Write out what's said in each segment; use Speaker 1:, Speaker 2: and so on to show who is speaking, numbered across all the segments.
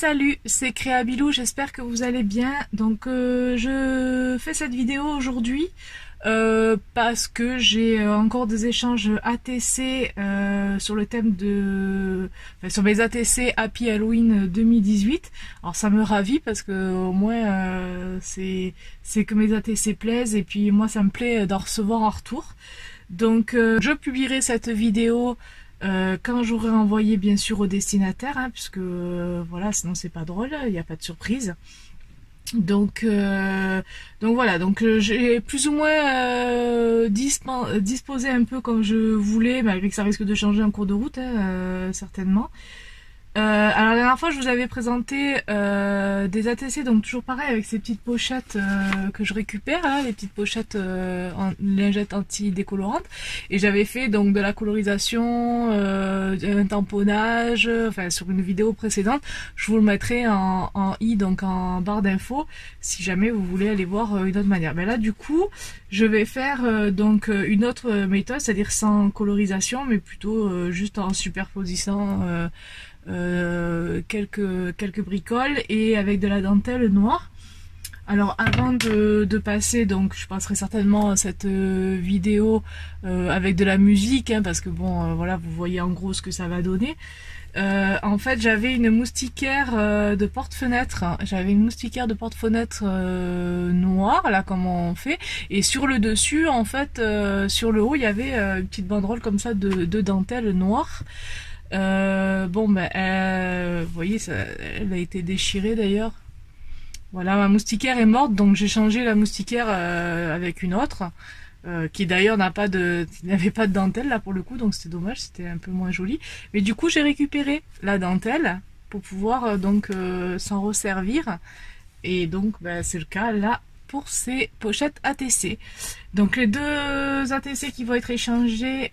Speaker 1: salut, c'est Créabilou, j'espère que vous allez bien. Donc euh, je fais cette vidéo aujourd'hui euh, parce que j'ai euh, encore des échanges ATC sur le thème de... Sur mes ATC Happy Halloween 2018. Alors ça me ravit parce que au moins c'est que mes ATC plaisent et puis moi ça me plaît d'en recevoir en retour. Donc je publierai cette vidéo euh, quand j'aurai envoyé bien sûr au destinataire, hein, puisque euh, voilà, sinon c'est pas drôle, il n'y a pas de surprise. Donc, euh, donc voilà, donc j'ai plus ou moins disposé un peu comme je voulais, malgré que ça risque de changer en cours de route, hein, certainement. Euh, alors la dernière fois je vous avais présenté euh, des ATC donc toujours pareil avec ces petites pochettes euh, que je récupère hein, les petites pochettes en lingettes anti-décolorantes. Et j'avais fait donc de la colorisation un tamponnage enfin sur une vidéo précédente. Je vous le mettrai en, en i donc en barre d'infos si jamais vous voulez aller voir une autre manière. Mais là du coup je vais faire donc une autre méthode c'est à dire sans colorisation mais plutôt juste en superposant euh, quelques, quelques bricoles et avec de la dentelle noire. Alors avant de, passer, donc je passerai certainement cette euh, vidéo euh, avec de la musique, hein, parce que bon, voilà, vous voyez en gros ce que ça va donner. en fait, j'avais une moustiquaire de porte-fenêtre. J'avais une moustiquaire de porte-fenêtre noire, là, comme on fait. Et sur le dessus, en fait, sur le haut, il y avait une petite banderole comme ça de, de dentelle noire. Euh, bon, ben, euh, vous voyez, elle a été déchirée d'ailleurs. Voilà, ma moustiquaire est morte, donc j'ai changé la moustiquaire euh, avec une autre, qui d'ailleurs n'a pas de, n'avait pas de dentelle là pour le coup, donc c'était dommage, c'était un peu moins joli. Mais du coup, j'ai récupéré la dentelle pour pouvoir donc s'en resservir. Et donc, ben, c'est le cas là pour ces pochettes ATC. Donc les deux ATC qui vont être échangées,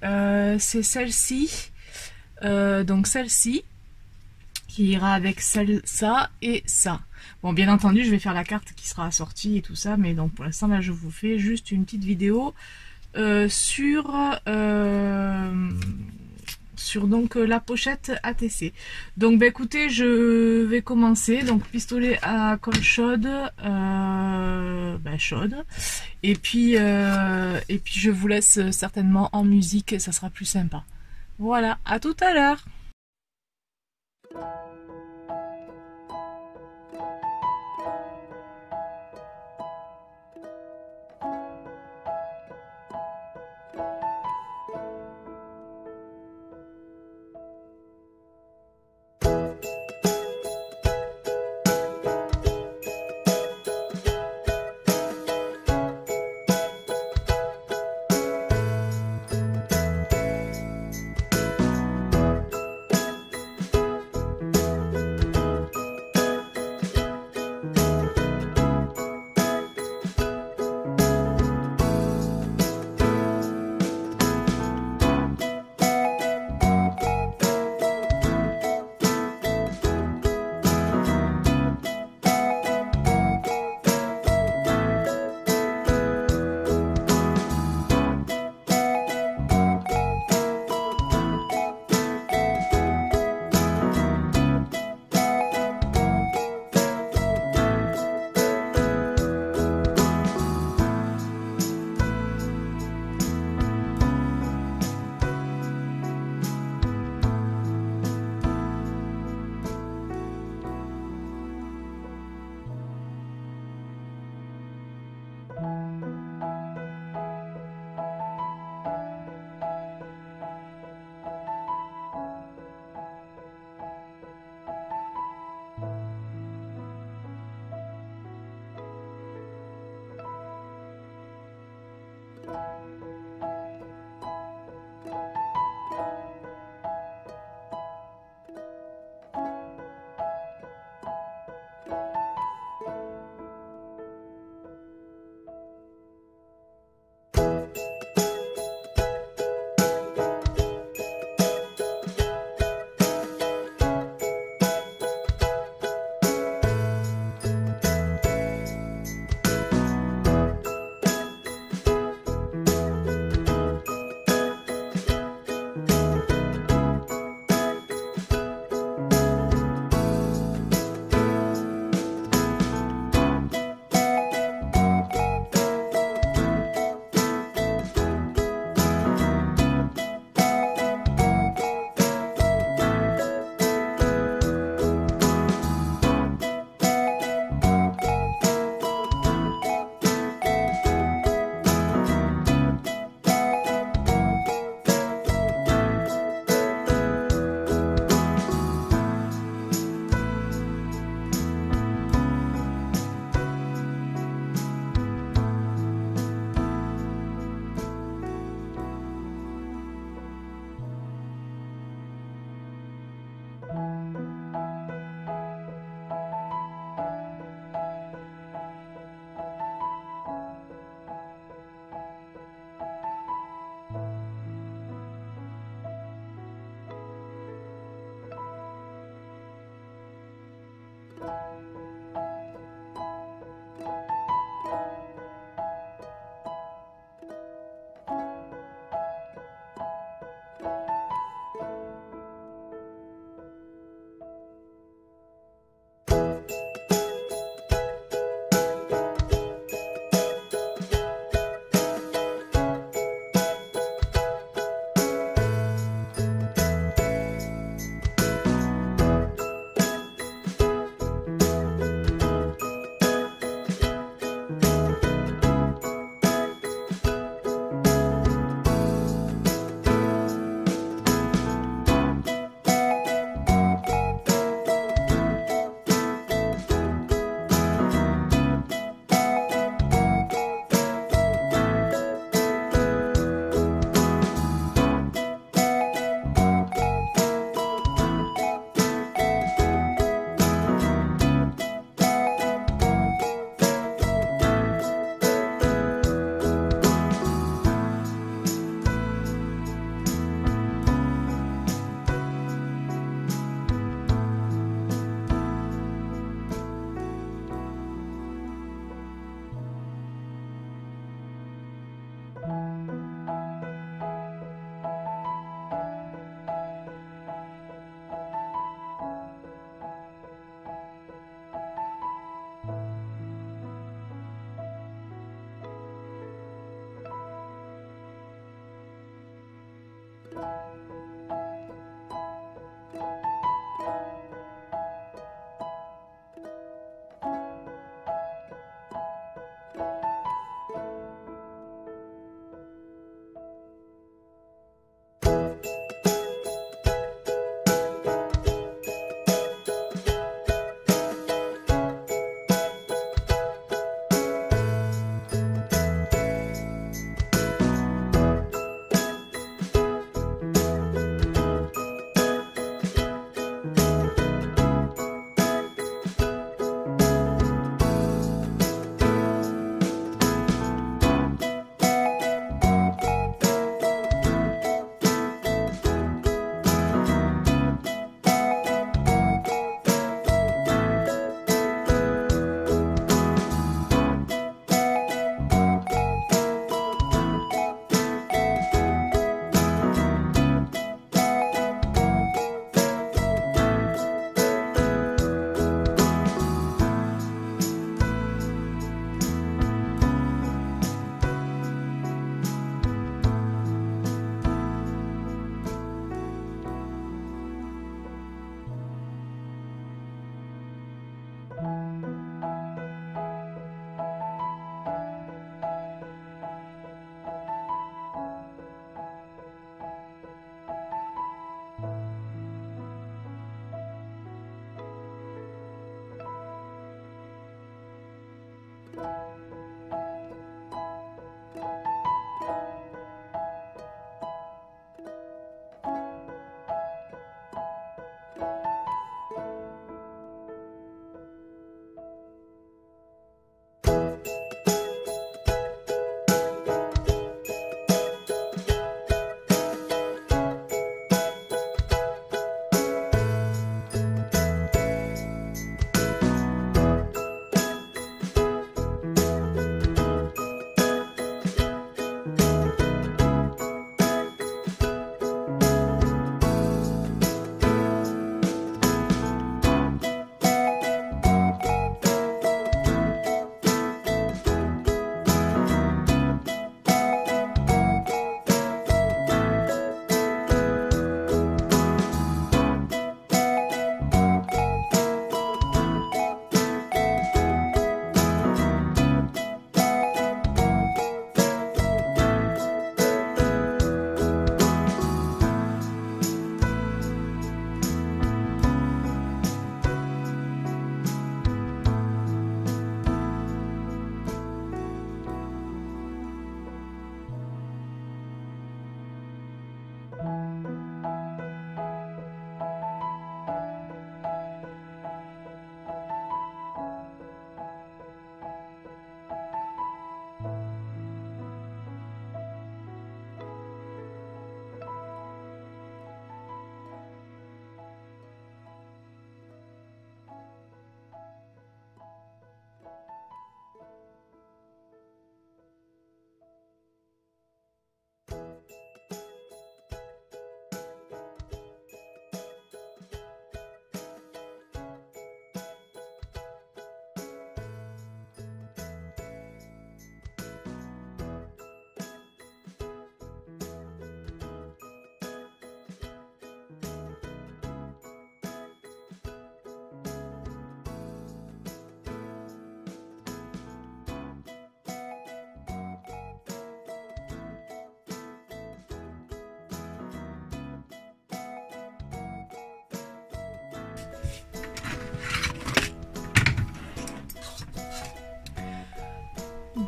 Speaker 1: c'est celle-ci euh, donc celle-ci, qui ira avec celle ça et ça. Bon, bien entendu, je vais faire la carte qui sera assortie et tout ça, mais donc pour l'instant, là, je vous fais juste une petite vidéo euh, sur, euh, sur donc la pochette ATC. Donc, bah, écoutez, je vais commencer. Donc, pistolet à colle chaude, bah, chaude. Et puis, et puis, je vous laisse certainement en musique, ça sera plus sympa. Voilà, à tout à l'heure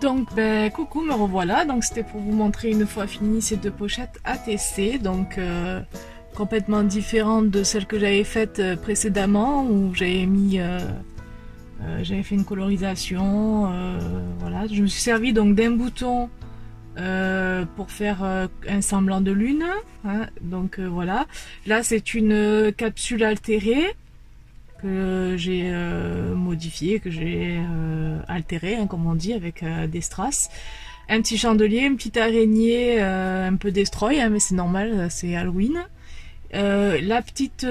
Speaker 1: Donc ben coucou me revoilà, donc c'était pour vous montrer une fois fini ces deux pochettes ATC, donc euh, complètement différentes de celles que j'avais faites euh, précédemment où j'avais mis euh, j'avais fait une colorisation voilà. Je me suis servi donc d'un bouton pour faire un semblant de lune hein. donc voilà. Là c'est une capsule altérée que j'ai euh, modifié, que j'ai euh, altéré, hein, comme on dit, avec euh, des strass. Un petit chandelier, une petite araignée, un peu destroy, hein, mais c'est normal, c'est Halloween. la petite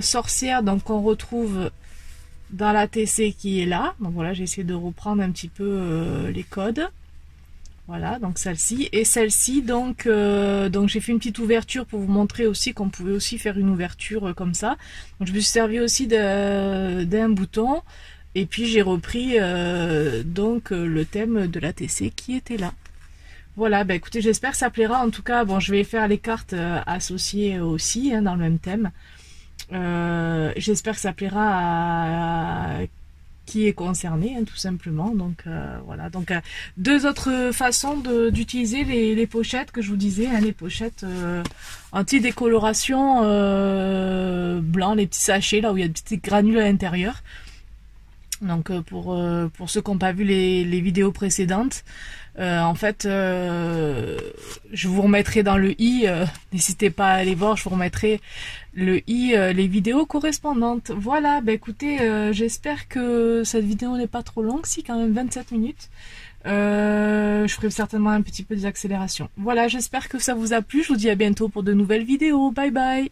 Speaker 1: sorcière donc qu'on retrouve dans la TC qui est là. Donc voilà, j'ai essayé de reprendre un petit peu les codes. Voilà, donc celle-ci. Et celle-ci, donc, euh, donc j'ai fait une petite ouverture pour vous montrer aussi qu'on pouvait aussi faire une ouverture euh, comme ça. Donc je me suis servi aussi d'un bouton. Et puis j'ai repris euh, donc le thème de la TC qui était là. Voilà, bah écoutez, j'espère que ça plaira. En tout cas, bon, je vais faire les cartes associées aussi hein, dans le même thème. j'espère que ça plaira à qui est concerné, hein, tout simplement. Donc euh, voilà. Donc euh, deux autres façons d'utiliser les, pochettes que je vous disais, hein, les pochettes euh, anti-décoloration blanc, les petits sachets là où il y a des petites granules à l'intérieur. Donc pour, pour ceux qui n'ont pas vu les, vidéos précédentes, en fait, je vous remettrai dans le i, n'hésitez pas à aller voir, je vous remettrai le i, euh, les vidéos correspondantes. Voilà, bah écoutez, euh, j'espère que cette vidéo n'est pas trop longue, si quand même 27 minutes. Euh, je ferai certainement un petit peu d'accélération. Voilà, j'espère que ça vous a plu. Je vous dis à bientôt pour de nouvelles vidéos. Bye bye